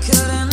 couldn't